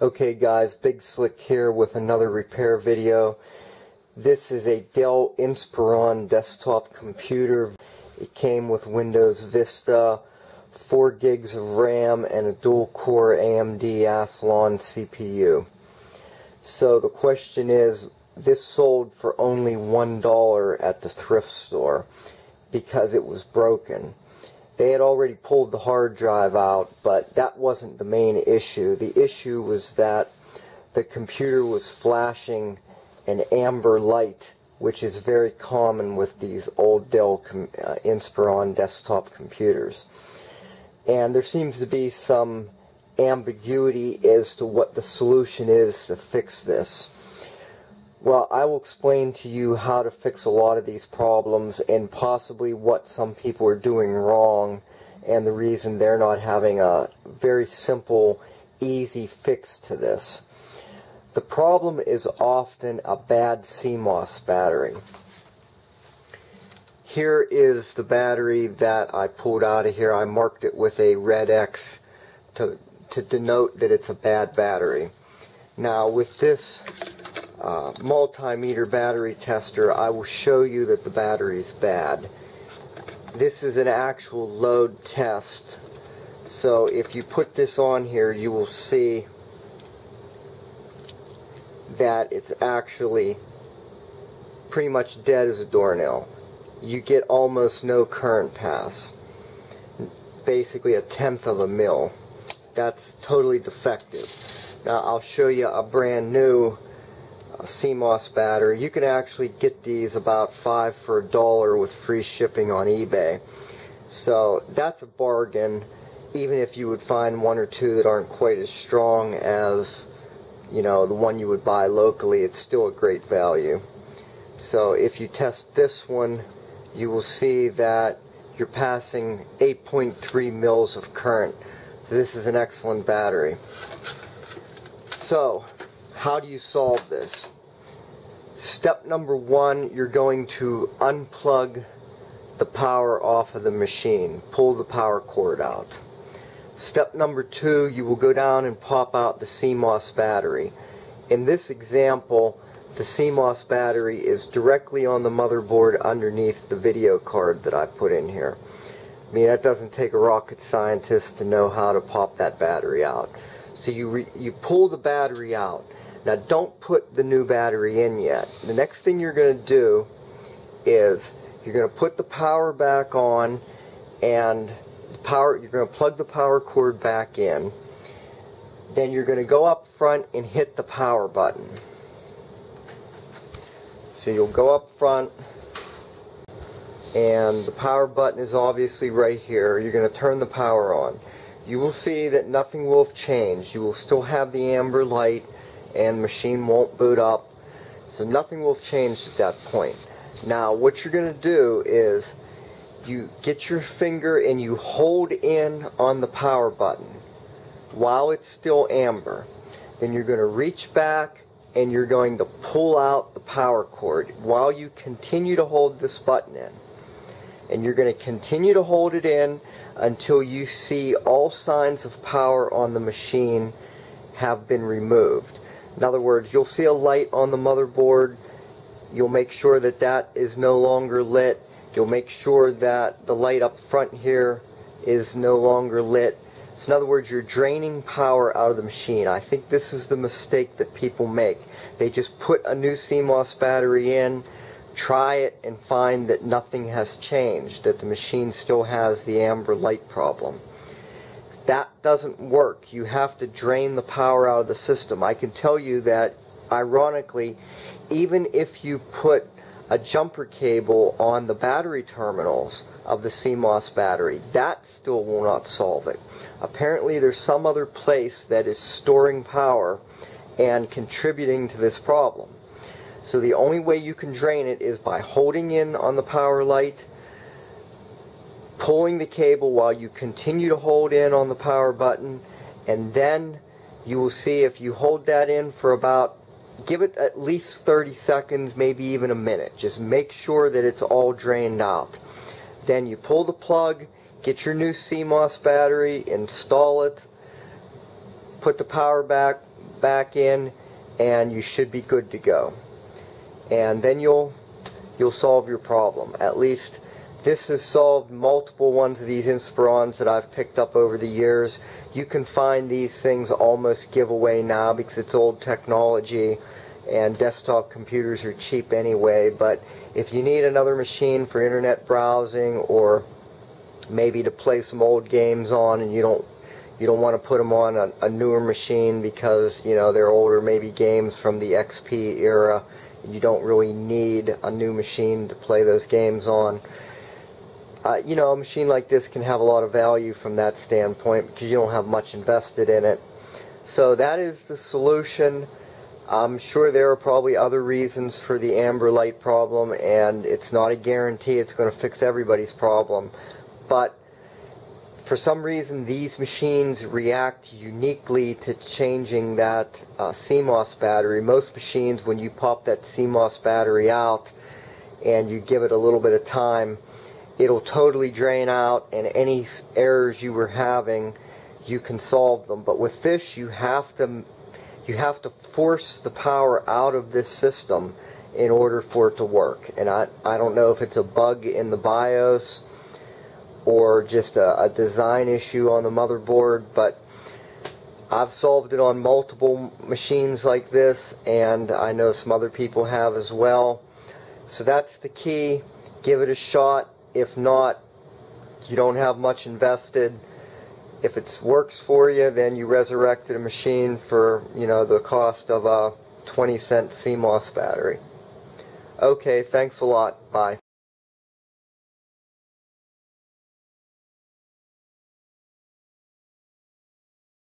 Okay guys, Big Slick here with another repair video. This is a Dell Inspiron desktop computer. It came with Windows Vista, 4 gigs of RAM, and a dual-core AMD Athlon CPU. So the question is, this sold for only $1 at the thrift store because it was broken. They had already pulled the hard drive out, but that wasn't the main issue. The issue was that the computer was flashing an amber light, which is very common with these old Dell uh, Inspiron desktop computers. And there seems to be some ambiguity as to what the solution is to fix this. Well, I will explain to you how to fix a lot of these problems and possibly what some people are doing wrong and the reason they're not having a very simple, easy fix to this. The problem is often a bad CMOS battery. Here is the battery that I pulled out of here. I marked it with a red X to, to denote that it's a bad battery. Now with this uh, multimeter battery tester, I will show you that the battery is bad. This is an actual load test. So if you put this on here, you will see that it's actually pretty much dead as a doornail. You get almost no current pass. Basically a tenth of a mil. That's totally defective. Now I'll show you a brand new a CMOS battery. You can actually get these about five for a dollar with free shipping on eBay. So that's a bargain even if you would find one or two that aren't quite as strong as you know the one you would buy locally it's still a great value so if you test this one you will see that you're passing 8.3 mils of current so this is an excellent battery so how do you solve this? Step number one, you're going to unplug the power off of the machine. Pull the power cord out. Step number two, you will go down and pop out the CMOS battery. In this example, the CMOS battery is directly on the motherboard underneath the video card that I put in here. I mean, that doesn't take a rocket scientist to know how to pop that battery out. So you, you pull the battery out. Now don't put the new battery in yet. The next thing you're going to do is you're going to put the power back on and power you're going to plug the power cord back in. Then you're going to go up front and hit the power button. So you'll go up front and the power button is obviously right here. You're going to turn the power on. You will see that nothing will have changed. You will still have the amber light and the machine won't boot up. So nothing will have changed at that point. Now what you're going to do is you get your finger and you hold in on the power button while it's still amber. Then you're going to reach back and you're going to pull out the power cord while you continue to hold this button in. And you're going to continue to hold it in until you see all signs of power on the machine have been removed. In other words, you'll see a light on the motherboard. You'll make sure that that is no longer lit. You'll make sure that the light up front here is no longer lit. So in other words, you're draining power out of the machine. I think this is the mistake that people make. They just put a new CMOS battery in, try it, and find that nothing has changed, that the machine still has the amber light problem that doesn't work. You have to drain the power out of the system. I can tell you that, ironically, even if you put a jumper cable on the battery terminals of the CMOS battery, that still will not solve it. Apparently there's some other place that is storing power and contributing to this problem. So the only way you can drain it is by holding in on the power light pulling the cable while you continue to hold in on the power button and then you will see if you hold that in for about give it at least 30 seconds maybe even a minute just make sure that it's all drained out then you pull the plug get your new CMOS battery install it put the power back back in and you should be good to go. And then you'll you'll solve your problem. At least this has solved multiple ones of these Inspirons that I've picked up over the years. You can find these things almost giveaway now because it's old technology and desktop computers are cheap anyway. But if you need another machine for internet browsing or maybe to play some old games on and you don't you don't want to put them on a, a newer machine because you know they're older maybe games from the XP era you don't really need a new machine to play those games on uh, you know a machine like this can have a lot of value from that standpoint because you don't have much invested in it. So that is the solution. I'm sure there are probably other reasons for the amber light problem and it's not a guarantee it's going to fix everybody's problem. But for some reason these machines react uniquely to changing that uh, CMOS battery. Most machines when you pop that CMOS battery out and you give it a little bit of time it'll totally drain out and any errors you were having you can solve them but with this you have to you have to force the power out of this system in order for it to work and I, I don't know if it's a bug in the BIOS or just a, a design issue on the motherboard, but I've solved it on multiple machines like this, and I know some other people have as well. So that's the key. Give it a shot. If not, you don't have much invested. If it works for you, then you resurrected a machine for, you know, the cost of a 20 cent CMOS battery. Okay, thanks a lot. Bye.